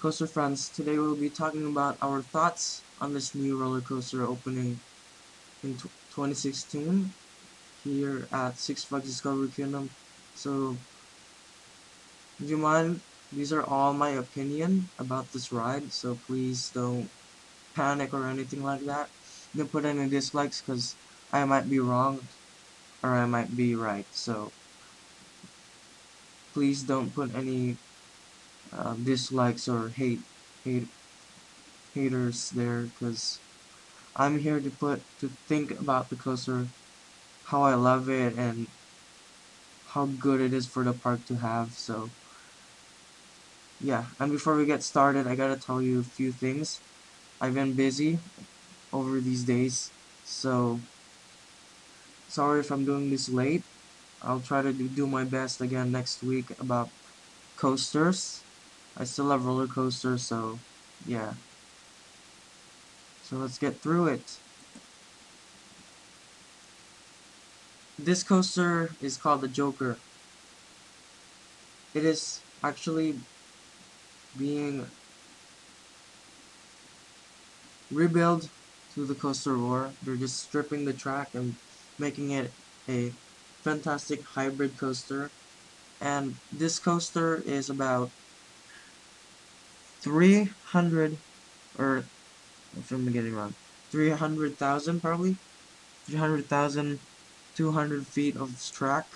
Coaster friends, today we'll be talking about our thoughts on this new roller coaster opening in 2016 here at Six Flags Discovery Kingdom. So, do you mind? These are all my opinion about this ride, so please don't panic or anything like that. Don't put any dislikes because I might be wrong or I might be right. So, please don't put any uh, dislikes or hate hate haters there because I'm here to put to think about the coaster how I love it and how good it is for the park to have so yeah. And before we get started I gotta tell you a few things. I've been busy over these days so sorry if I'm doing this late. I'll try to do my best again next week about coasters I still love roller coasters so yeah. So let's get through it. This coaster is called the Joker. It is actually being rebuilt to the coaster roar they're just stripping the track and making it a fantastic hybrid coaster. And this coaster is about 300 or if I'm getting wrong 300,000 probably? 300,000 200 feet of track?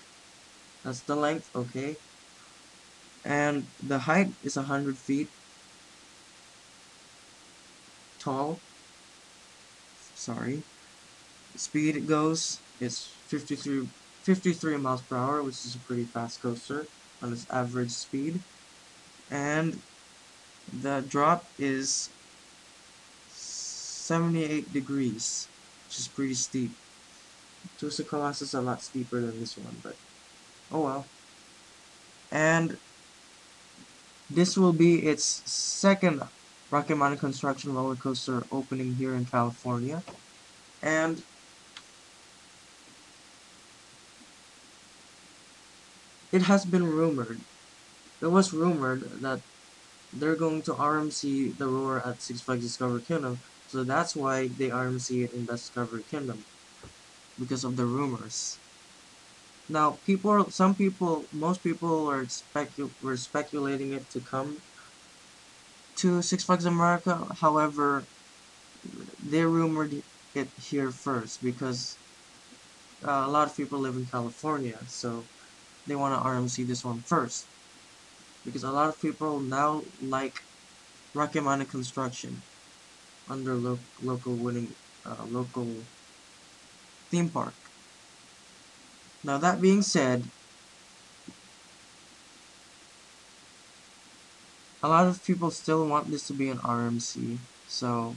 That's the length okay. And the height is 100 feet tall. Sorry. Speed it goes is 53 53 miles per hour, which is a pretty fast coaster on its average speed. And the drop is 78 degrees, which is pretty steep. Twisted Colossus is a lot steeper than this one, but oh well. And this will be its second Rocky Mountain Construction roller coaster opening here in California. And it has been rumored, it was rumored that they're going to RMC the roar at Six Flags Discovery Kingdom, so that's why they RMC it in Discovery Kingdom, because of the rumors. Now, people, some people, most people are specu were speculating it to come to Six Flags America. However, they rumored it here first because uh, a lot of people live in California, so they want to RMC this one first. Because a lot of people now like Mountain construction under lo local winning uh, local theme park. Now that being said, a lot of people still want this to be an RMC, so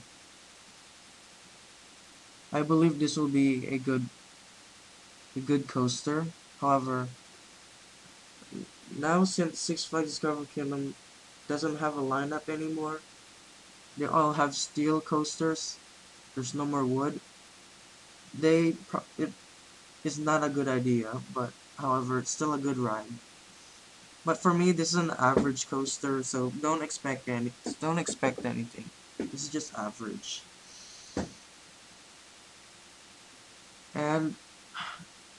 I believe this will be a good a good coaster. However, now since Six Flags Discovery Kingdom doesn't have a lineup anymore, they all have steel coasters. There's no more wood. They it is not a good idea, but however, it's still a good ride. But for me, this is an average coaster, so don't expect any don't expect anything. This is just average. And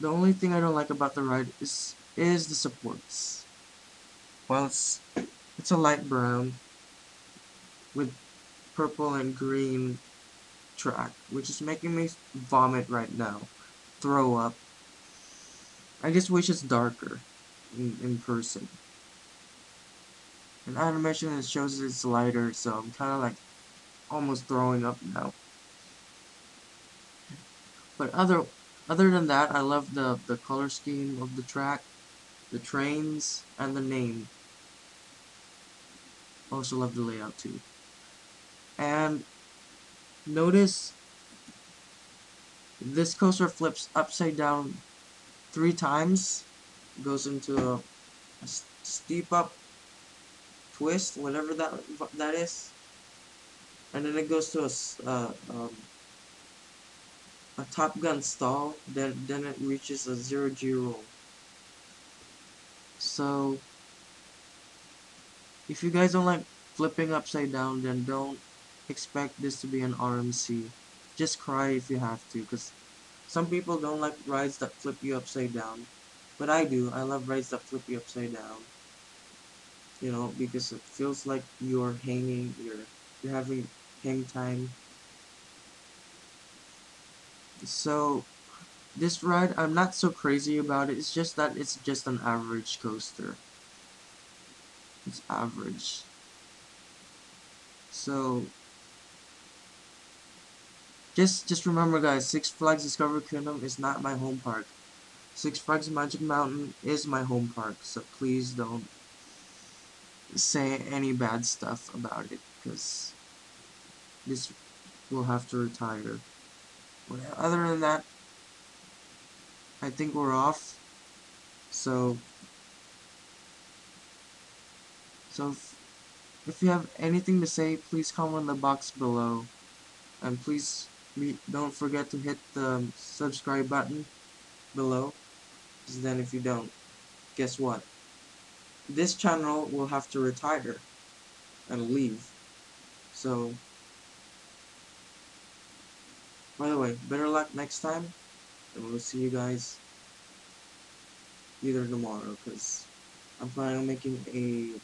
the only thing I don't like about the ride is is the supports. Well, it's, it's a light brown with purple and green track, which is making me vomit right now. Throw up. I just wish it's darker in, in person. In animation it shows it's lighter, so I'm kind of like almost throwing up now. But other other than that, I love the, the color scheme of the track the trains, and the name. Also love the layout too. And notice this coaster flips upside down three times, goes into a, a steep up twist, whatever that that is, and then it goes to a uh, um, a Top Gun stall. Then then it reaches a zero G roll. So, if you guys don't like flipping upside down, then don't expect this to be an RMC. Just cry if you have to, because some people don't like rides that flip you upside down. But I do. I love rides that flip you upside down. You know, because it feels like you're hanging, you're, you're having hang time. So, this ride, I'm not so crazy about it. It's just that it's just an average coaster. It's average. So, just just remember guys, Six Flags Discovery Kingdom is not my home park. Six Flags Magic Mountain is my home park, so please don't say any bad stuff about it, because this will have to retire. But other than that, I think we're off. So, so if, if you have anything to say, please comment in the box below, and please don't forget to hit the subscribe button below. Because then if you don't, guess what? This channel will have to retire and leave. So, by the way, better luck next time, and we'll see you guys either tomorrow, because I'm planning on making a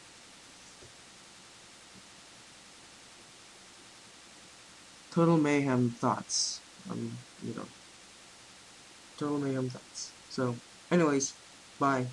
total mayhem thoughts. Um, you know, total mayhem thoughts. So, anyways, bye.